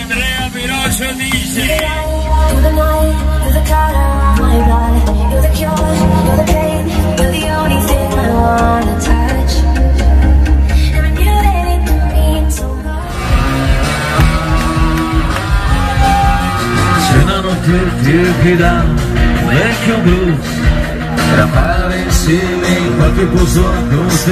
Andrea Veloce dice divertida, moleque o blues Era para vencer, enquanto pra que pros outros